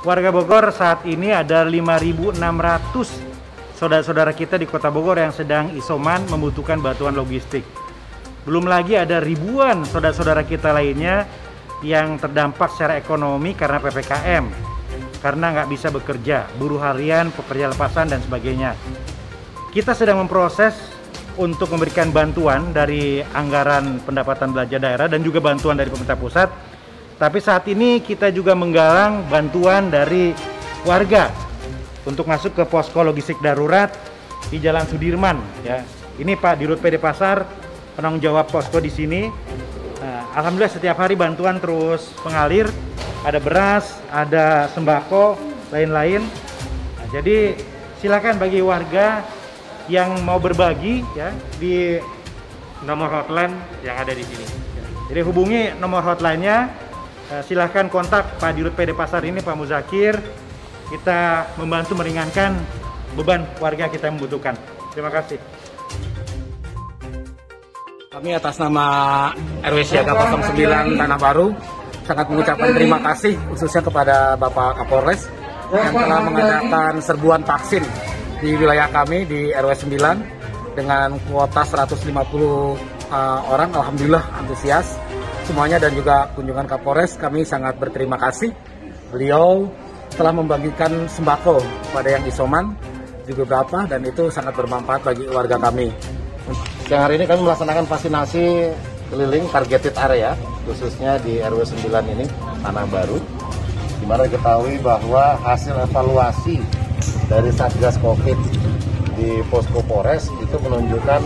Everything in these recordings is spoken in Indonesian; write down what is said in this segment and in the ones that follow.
warga Bogor saat ini ada 5.600 saudara-saudara kita di kota Bogor yang sedang isoman membutuhkan bantuan logistik. Belum lagi ada ribuan saudara-saudara kita lainnya yang terdampak secara ekonomi karena PPKM, karena nggak bisa bekerja, buruh harian, pekerja lepasan, dan sebagainya. Kita sedang memproses untuk memberikan bantuan dari anggaran pendapatan belanja daerah dan juga bantuan dari pemerintah pusat. Tapi saat ini kita juga menggalang bantuan dari warga untuk masuk ke posko logistik darurat di Jalan Sudirman ya. Ini Pak Dirut PD Pasar penanggung jawab posko di sini. Nah, Alhamdulillah setiap hari bantuan terus mengalir. Ada beras, ada sembako, lain-lain. Nah, jadi silakan bagi warga yang mau berbagi ya di nomor hotline yang ada di sini. Jadi hubungi nomor hotline-nya. Eh, silahkan kontak Pak Dirut PD Pasar ini Pak Muzakir. Kita membantu meringankan beban warga kita yang membutuhkan. Terima kasih. Kami atas nama RW Siaga 09 Tanah Baru sangat mengucapkan terima kasih khususnya kepada Bapak Kapolres yang telah mengadakan serbuan vaksin di wilayah kami di RW 9 dengan kuota 150 uh, orang alhamdulillah antusias semuanya dan juga kunjungan Kapolres kami sangat berterima kasih. Beliau telah membagikan sembako kepada yang isoman juga berapa dan itu sangat bermanfaat bagi warga kami. Siang hari ini kami melaksanakan vaksinasi keliling targeted area khususnya di RW 9 ini Tanah Baru di mana diketahui bahwa hasil evaluasi dari Satgas Covid di Posko Polres itu menunjukkan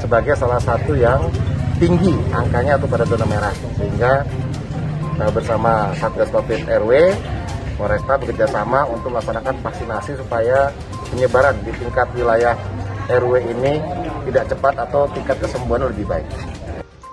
sebagai salah satu yang tinggi angkanya atau pada zona merah sehingga nah, bersama Satgas Covid RW Polresta bekerja sama untuk melaksanakan vaksinasi supaya penyebaran di tingkat wilayah RW ini tidak cepat atau tingkat kesembuhan lebih baik.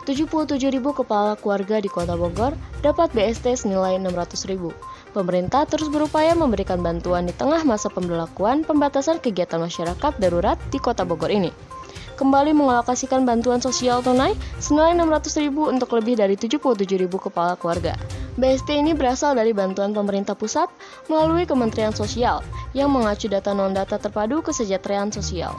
77 ribu kepala keluarga di Kota Bogor dapat BST senilai 600 ribu. Pemerintah terus berupaya memberikan bantuan di tengah masa pemberlakuan pembatasan kegiatan masyarakat darurat di Kota Bogor ini. Kembali mengalokasikan bantuan sosial tunai senilai 600 ribu untuk lebih dari 77 ribu kepala keluarga. BST ini berasal dari bantuan pemerintah pusat melalui Kementerian Sosial yang mengacu data non-data terpadu kesejahteraan sosial.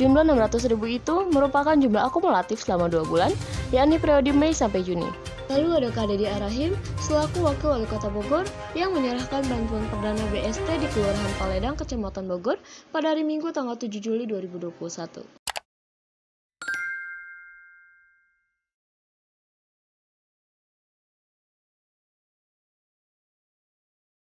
Jumlah 600 ribu itu merupakan jumlah akumulatif selama dua bulan, yakni periode Mei sampai Juni. Lalu ada Kak Dedi Arahim, selaku Wakil Wali Kota Bogor, yang menyerahkan bantuan perdana BST di Kelurahan Paledang, Kecamatan Bogor, pada hari Minggu tanggal 7 Juli 2021.